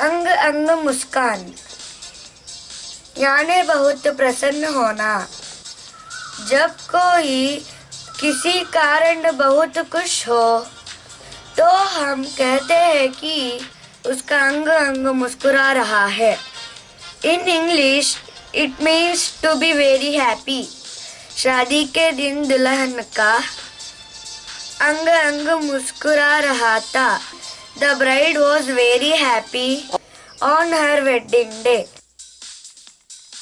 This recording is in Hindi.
अंग अंग मुस्कान। यानी बहुत प्रसन्न होना। जब कोई किसी कारण बहुत खुश हो तो हम कहते हैं कि उसका अंग अंग मुस्कुरा रहा है। In English it means to be very happy शादी के दिन दुल्हन का अंग अंग मुस्कुरा रहा था। The bride was very happy on her wedding day.